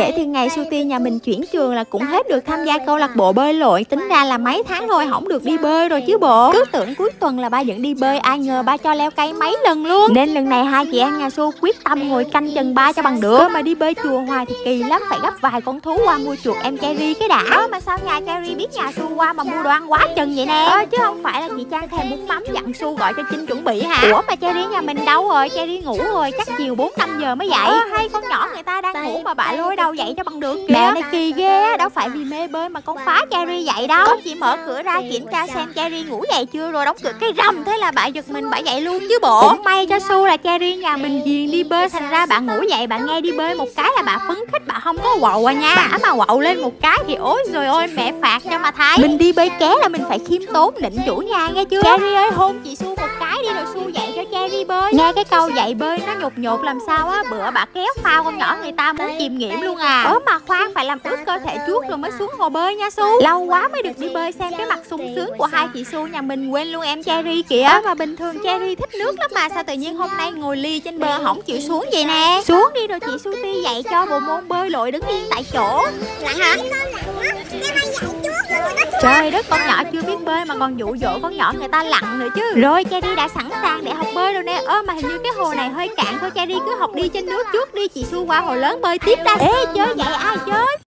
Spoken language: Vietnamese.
Kể từ ngày Suti nhà mình chuyển trường là cũng hết được tham gia câu lạc bộ bơi lội. Tính ra là mấy tháng rồi không được đi bơi rồi chứ bộ. Cứ tưởng cuối tuần là ba dẫn đi bơi Ai ngờ ba cho leo cây mấy lần luôn. Nên lần này hai chị em nhà Su quyết tâm ngồi canh chân ba cho bằng được. Cơ mà đi bơi chùa hoài thì kỳ lắm Phải gấp vài con thú qua mua chuột em Cherry cái đã. Ơ mà sao nhà Cherry biết nhà Su qua mà mua đồ ăn quá chừng vậy nè? Ờ chứ không phải là chị Trang thèm bún mắm dặn Su gọi cho Trinh chuẩn bị hả? Ủa mà Cherry nhà mình đâu rồi? Cherry ngủ rồi chắc chiều 4 5 giờ mới dậy. Ờ hay con nhỏ mà bà lôi đầu dậy cho bằng được kìa. Mẹ này kỳ ghê á Đâu phải vì mê bơi mà con phá Cherry dậy đâu. Con chỉ mở cửa ra kiểm tra xem Cherry ngủ dậy chưa Rồi đóng cửa. Cái rầm Thế là bà giật mình bà dậy luôn chứ bộ. Cũng may cho Su là Cherry nhà mình ghiền đi bơi. Thành ra bạn ngủ dậy bạn nghe đi bơi một cái là bà phấn khích Bà không có quậu à nha. Bà mà quậu lên một cái thì ôi rồi ôi mẹ phạt cho mà thấy Mình đi bơi ké là mình phải khiêm tốn định chủ nhà nghe chưa? Cherry ơi hôn chị Su một cái đi rồi Su dậy cho Cherry bơi. Nghe cái câu dậy bơi nó nhột nhột làm sao á Bữa bà kéo phao con nhỏ người ta muốn chìm nghiệm luôn à. Ớ mà khoan phải làm ướt cơ thể trước rồi mới xuống hồ bơi nha Su Lâu quá mới được đi bơi xem cái mặt sung sướng của hai chị Su nhà mình quên luôn em Cherry kìa. Ơ mà bình thường Cherry thích nước lắm mà sao tự nhiên hôm nay ngồi ly trên bờ không chịu xuống vậy nè? Xuống đi rồi chị Su Ti dạy cho bộ môn bơi lội đứng yên tại chỗ. Lạnh hả? Trời đất con nhỏ chưa biết bơi mà còn dụ dỗ con nhỏ người ta lặn nữa chứ. Rồi Cherry đã sẵn sàng để học bơi rồi nè. Ơ mà hình như cái hồ này hơi cạn thôi Cherry. Cứ học đi trên nước trước đi. Chị Su qua hồ lớn bơi tiếp đây. Ê chơi vậy ai chơi